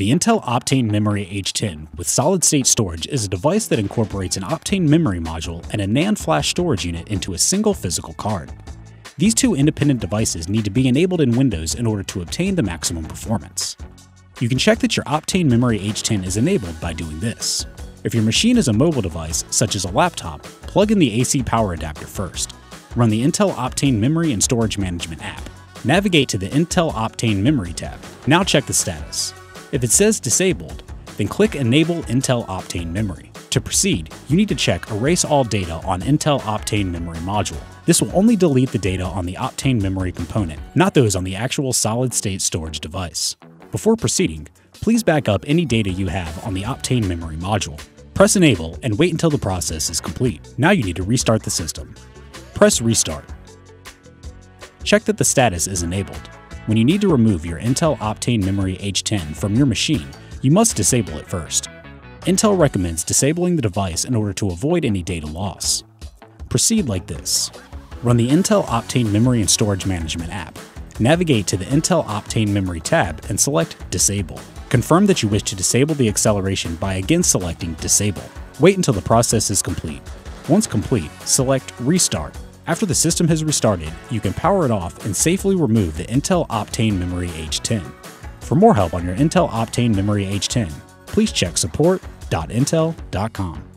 The Intel Optane Memory H10 with solid-state storage is a device that incorporates an Optane memory module and a NAND flash storage unit into a single physical card. These two independent devices need to be enabled in Windows in order to obtain the maximum performance. You can check that your Optane Memory H10 is enabled by doing this. If your machine is a mobile device, such as a laptop, plug in the AC power adapter first. Run the Intel Optane Memory and Storage Management app. Navigate to the Intel Optane Memory tab. Now check the status. If it says disabled, then click Enable Intel Optane Memory. To proceed, you need to check Erase All Data on Intel Optane Memory module. This will only delete the data on the Optane memory component, not those on the actual solid-state storage device. Before proceeding, please back up any data you have on the Optane memory module. Press Enable and wait until the process is complete. Now you need to restart the system. Press Restart. Check that the status is enabled. When you need to remove your Intel Optane Memory H10 from your machine, you must disable it first. Intel recommends disabling the device in order to avoid any data loss. Proceed like this. Run the Intel Optane Memory and Storage Management app. Navigate to the Intel Optane Memory tab and select Disable. Confirm that you wish to disable the acceleration by again selecting Disable. Wait until the process is complete. Once complete, select Restart after the system has restarted, you can power it off and safely remove the Intel Optane Memory H10. For more help on your Intel Optane Memory H10, please check support.intel.com.